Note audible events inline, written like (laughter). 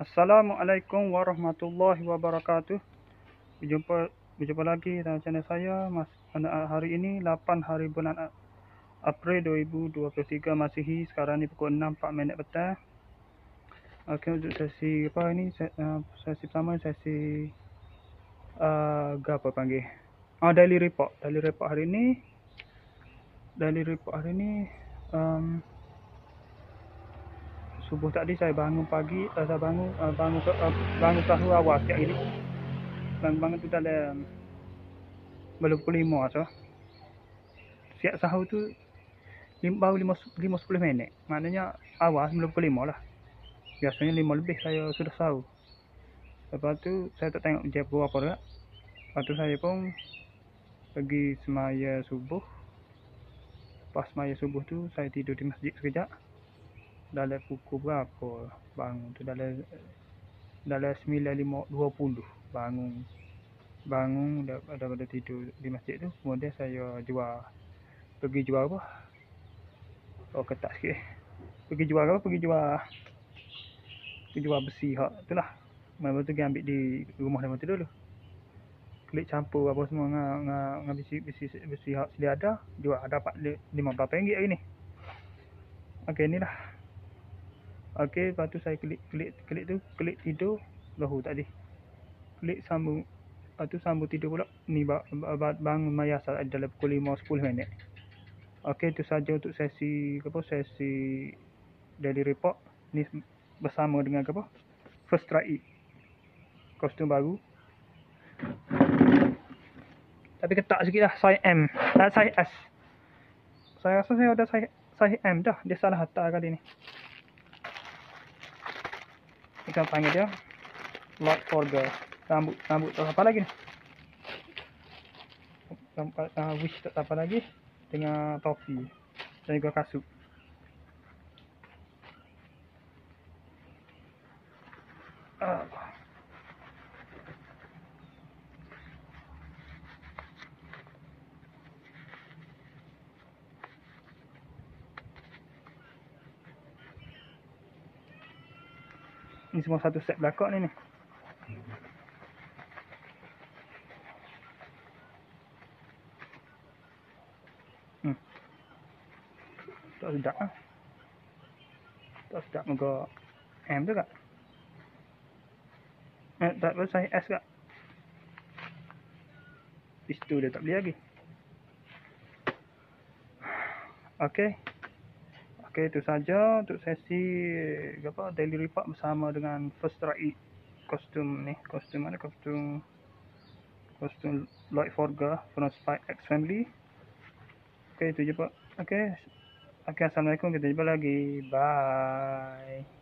Assalamualaikum warahmatullahi wabarakatuh. Berjumpa berjumpa lagi dalam channel saya mas, hari ini 8 hari bulan April 2023 Masihi. Sekarang ni pukul 6 4 minit petang. Okey untuk sesi apa ini uh, sesi pertama sesi uh, apa panggil? Ah daily report. Daily report hari ini daily report hari ini um, subuh tadi saya bangun pagi, uh, saya bangun uh, bangun uh, bangun sahur awal setiap hari. Bangun-bangun tu dalam belum pukul lima so. Siap sahur tu lim, baru lima, lima sepuluh minit. Maknanya awal belum pukul lima lah. Biasanya lima lebih saya sudah sahur. Lepas tu saya tak tengok jam berapa dah. Lepas tu saya pun pergi semaya subuh. Pas semaya subuh tu saya tidur di masjid sekejap dalam pukul berapa bangun tu? Dalam dalam 9.20 bangun. Bangun daripada tidur di masjid tu kemudian saya jual. Pergi jual apa? Oh ketak sikit eh. pergi jual apa? Pergi jual pergi jual besi hak tu lah. Lepas tu pergi ambil di rumah dia tu. Dulu klik campur apa semua dengan, dengan, dengan besi, besi, besi hak sedia ada jual. Dapat RM15 hari ni. Ok ni lah Okey, lepas tu saya klik klik klik tu, klik tidur, lahu tadi. Klik sambung. Lepas tu sambung tidur pula. Ni bangun maya saat dalam pukul 5 10 minit. Okey, itu saja untuk sesi apa sesi daily report ni bersama dengan apa? First try kostum baru. Tapi ketak sikit lah Saya M Tak saya S Saya rasa saya ada saya, saya M dah Dia salah hantar kali ni kita panggil dia. Lord Forger rambut rambut tak apa lagi ni. Rambut uh, wish tak apa lagi. Dengan topi. Dan juga kasut. Uh. Ni semua satu set belakang ni ni. Hmm. Tak sedap ah. Tak sedap muka M tu kak. Eh, tak apa saya S kak. Pistu dia tak beli lagi. (sighs) Okay. Okey itu saja untuk sesi apa daily report bersama dengan first try kostum ni kostum mana kostum kostum Lloyd Forga from Spy X Family. Okey itu je pak. Okey. Okey assalamualaikum kita jumpa lagi. Bye.